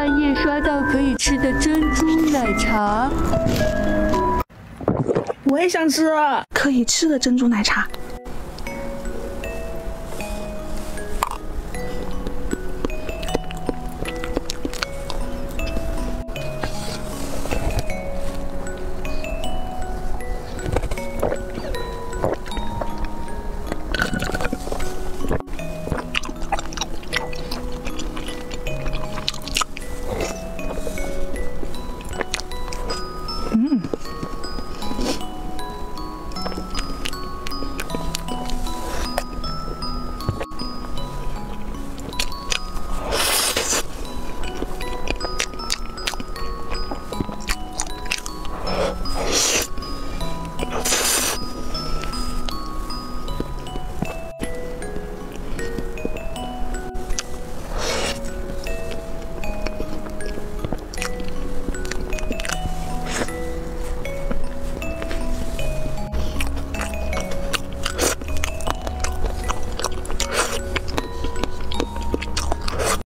半夜刷到可以吃的珍珠奶茶。我也想吃可以吃的珍珠奶茶。Mm.